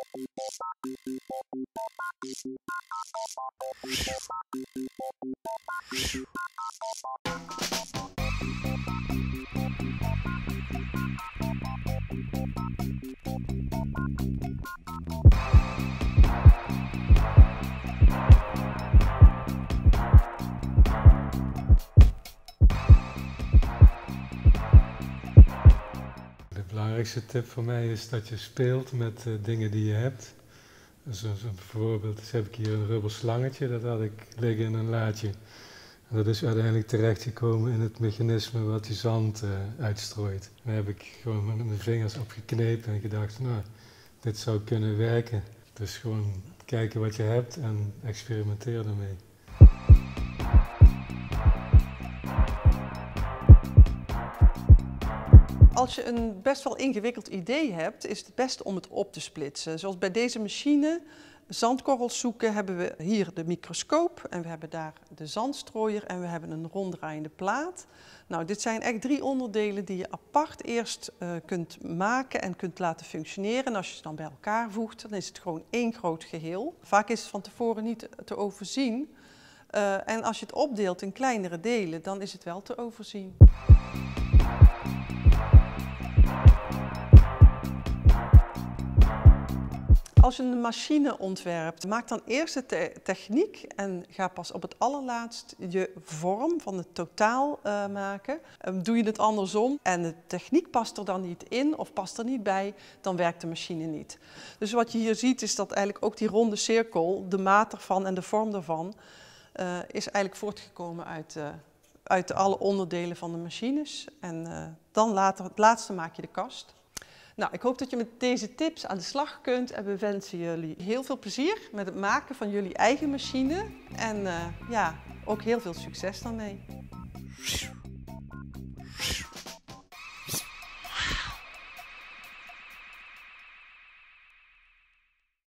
De belangrijkste tip voor mij is dat je speelt met uh, dingen die je hebt. Dus bijvoorbeeld dus heb ik hier een rubber slangetje, dat had ik liggen in een laadje. Dat is uiteindelijk terechtgekomen in het mechanisme wat die zand uh, uitstrooit. Daar heb ik gewoon met mijn vingers op geknepen en gedacht, nou, dit zou kunnen werken. Dus gewoon kijken wat je hebt en experimenteer ermee. Als je een best wel ingewikkeld idee hebt, is het best om het op te splitsen. Zoals bij deze machine, zandkorrels zoeken, hebben we hier de microscoop en we hebben daar de zandstrooier en we hebben een ronddraaiende plaat. Nou, dit zijn echt drie onderdelen die je apart eerst uh, kunt maken en kunt laten functioneren. En als je ze dan bij elkaar voegt, dan is het gewoon één groot geheel. Vaak is het van tevoren niet te overzien. Uh, en als je het opdeelt in kleinere delen, dan is het wel te overzien. Als je een machine ontwerpt, maak dan eerst de techniek en ga pas op het allerlaatst je vorm van het totaal uh, maken. Um, doe je het andersom en de techniek past er dan niet in of past er niet bij, dan werkt de machine niet. Dus wat je hier ziet is dat eigenlijk ook die ronde cirkel, de maat ervan en de vorm daarvan, uh, is eigenlijk voortgekomen uit, uh, uit alle onderdelen van de machines. En dan later, het laatste maak je de kast. Nou, ik hoop dat je met deze tips aan de slag kunt en we wensen jullie heel veel plezier met het maken van jullie eigen machine. En uh, ja, ook heel veel succes daarmee.